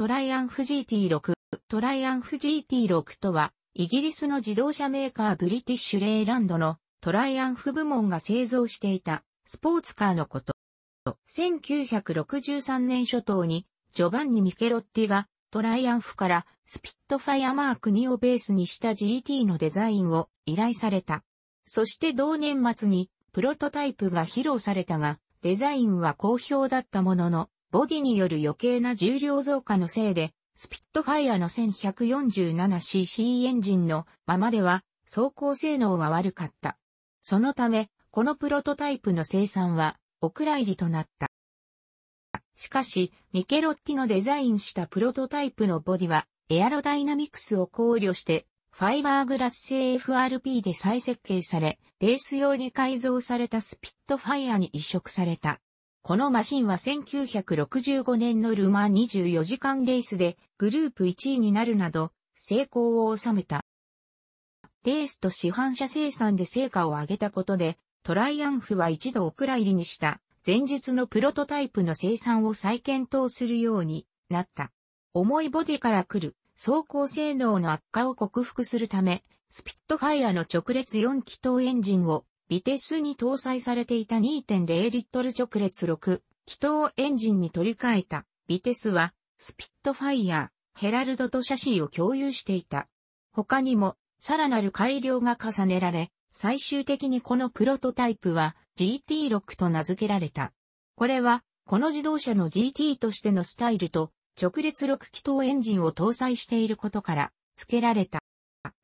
トライアンフ GT6。トライアンフ GT6 とは、イギリスの自動車メーカーブリティッシュレイランドのトライアンフ部門が製造していたスポーツカーのこと。1963年初頭にジョバンニ・ミケロッティがトライアンフからスピットファイアマーク2をベースにした GT のデザインを依頼された。そして同年末にプロトタイプが披露されたが、デザインは好評だったものの、ボディによる余計な重量増加のせいで、スピットファイアの 1147cc エンジンのままでは走行性能は悪かった。そのため、このプロトタイプの生産はお蔵入りとなった。しかし、ミケロッティのデザインしたプロトタイプのボディは、エアロダイナミクスを考慮して、ファイバーグラス製 FRP で再設計され、レース用に改造されたスピットファイアに移植された。このマシンは1965年のルマン24時間レースでグループ1位になるなど成功を収めた。レースと市販車生産で成果を上げたことでトライアンフは一度お蔵入りにした前述のプロトタイプの生産を再検討するようになった。重いボディから来る走行性能の悪化を克服するため、スピットファイアの直列4気筒エンジンをビテスに搭載されていた2.0リットル直列6気筒エンジンに取り替えたビテスはスピットファイヤー、ヘラルドとシャシーを共有していた。他にもさらなる改良が重ねられ、最終的にこのプロトタイプは GT6 と名付けられた。これは、この自動車の GT としてのスタイルと直列6気筒エンジンを搭載していることから付けられた。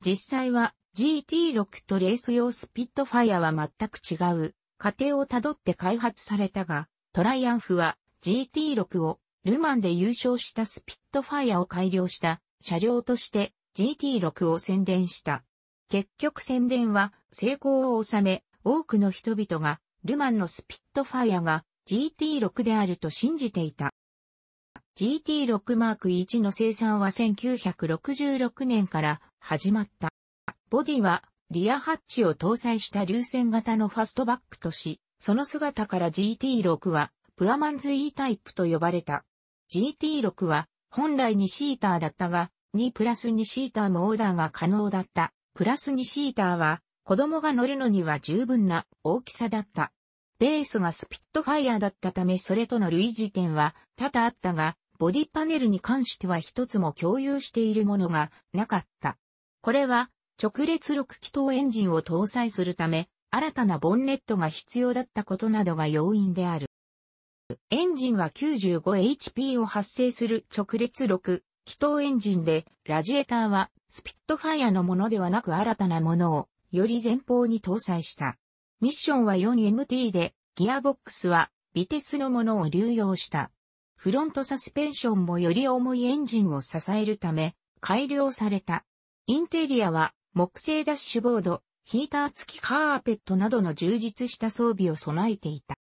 実際は GT6 とレース用スピットファイアは全く違う過程をたどって開発されたが、トライアンフは GT6 をルマンで優勝したスピットファイアを改良した車両として GT6 を宣伝した。結局宣伝は成功を収め、多くの人々がルマンのスピットファイアが GT6 であると信じていた。GT6 マーク1の生産は1966年から始まった。ボディはリアハッチを搭載した流線型のファストバックとし、その姿から GT6 はプアマンズ E タイプと呼ばれた。GT6 は本来2シーターだったが、2プラス2シーターもオーダーが可能だった。プラス2シーターは子供が乗るのには十分な大きさだった。ベースがスピットファイヤーだったためそれとの類似点は多々あったが、ボディパネルに関しては一つも共有しているものがなかった。これは直列6気筒エンジンを搭載するため、新たなボンネットが必要だったことなどが要因である。エンジンは 95HP を発生する直列6気筒エンジンで、ラジエーターはスピットファイアのものではなく新たなものをより前方に搭載した。ミッションは 4MT で、ギアボックスはビテスのものを流用した。フロントサスペンションもより重いエンジンを支えるため改良された。インテリアは木製ダッシュボード、ヒーター付きカーペットなどの充実した装備を備えていた。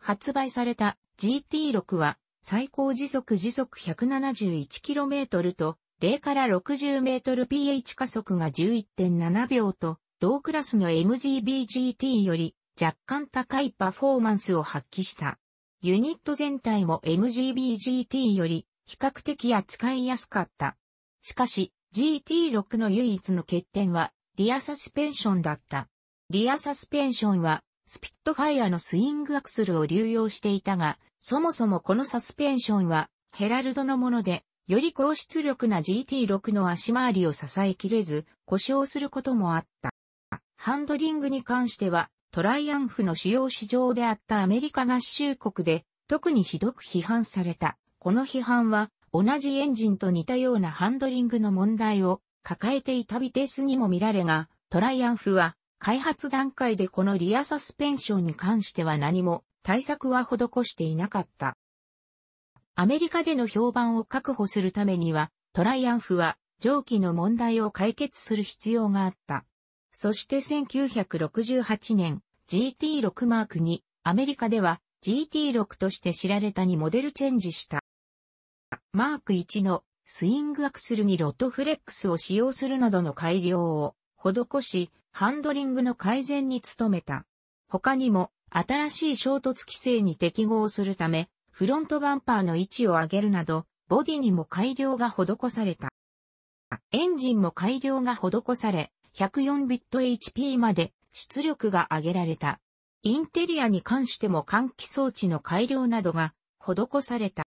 発売された GT6 は最高時速時速 171km と0から 60mph 加速が11.7秒と同クラスの MGBGT より若干高いパフォーマンスを発揮した。ユニット全体も MGBGT より比較的扱いやすかった。しかし GT6 の唯一の欠点はリアサスペンションだった。リアサスペンションはスピットファイアのスイングアクスルを流用していたが、そもそもこのサスペンションはヘラルドのもので、より高出力な GT6 の足回りを支えきれず、故障することもあった。ハンドリングに関しては、トライアンフの主要市場であったアメリカ合衆国で、特にひどく批判された。この批判は、同じエンジンと似たようなハンドリングの問題を抱えていたビテスにも見られが、トライアンフは開発段階でこのリアサスペンションに関しては何も対策は施していなかった。アメリカでの評判を確保するためには、トライアンフは蒸気の問題を解決する必要があった。そして1968年、GT6 マークにアメリカでは GT6 として知られたにモデルチェンジした。マーク1のスイングアクスルにロットフレックスを使用するなどの改良を施し、ハンドリングの改善に努めた。他にも、新しい衝突規制に適合するため、フロントバンパーの位置を上げるなど、ボディにも改良が施された。エンジンも改良が施され、104ビット HP まで出力が上げられた。インテリアに関しても換気装置の改良などが施された。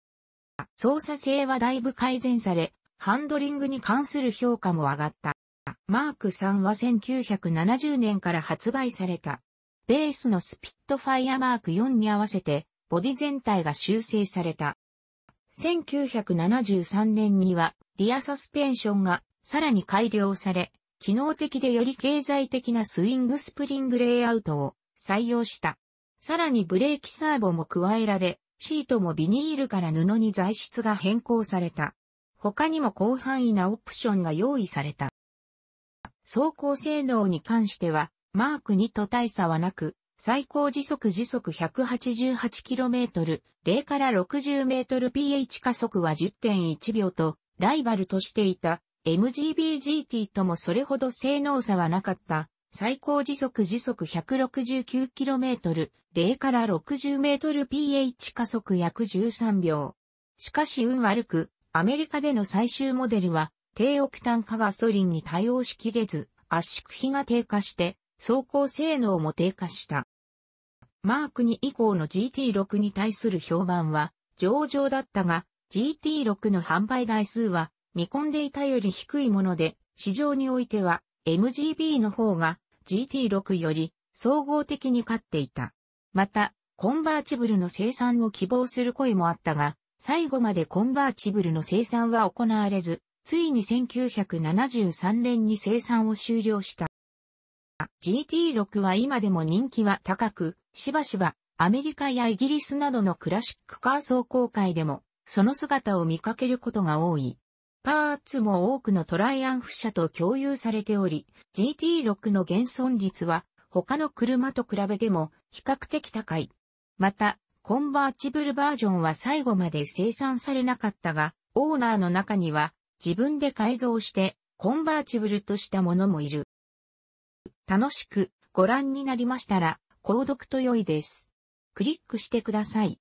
操作性はだいぶ改善され、ハンドリングに関する評価も上がった。マーク3は1970年から発売された。ベースのスピットファイアマーク4に合わせて、ボディ全体が修正された。1973年には、リアサスペンションがさらに改良され、機能的でより経済的なスイングスプリングレイアウトを採用した。さらにブレーキサーボも加えられ、シートもビニールから布に材質が変更された。他にも広範囲なオプションが用意された。走行性能に関しては、マーク2と大差はなく、最高時速時速 188km、0から 60mph 加速は10.1秒と、ライバルとしていた MGB-GT ともそれほど性能差はなかった。最高時速時速 169km、0から 60mph 加速約13秒。しかし運悪く、アメリカでの最終モデルは、低オクタン化ガソリンに対応しきれず、圧縮比が低下して、走行性能も低下した。マーク2以降の GT6 に対する評判は上々だったが、GT6 の販売台数は見込んでいたより低いもので、市場においては MGB の方が GT6 より総合的に勝っていた。また、コンバーチブルの生産を希望する声もあったが、最後までコンバーチブルの生産は行われず、ついに1973年に生産を終了した。GT6 は今でも人気は高く、しばしばアメリカやイギリスなどのクラシックカー走行会でも、その姿を見かけることが多い。パーツも多くのトライアンフ車と共有されており、GT6 の現存率は他の車と比べても比較的高い。また、コンバーチブルバージョンは最後まで生産されなかったが、オーナーの中には自分で改造してコンバーチブルとしたものもいる。楽しくご覧になりましたら、購読と良いです。クリックしてください。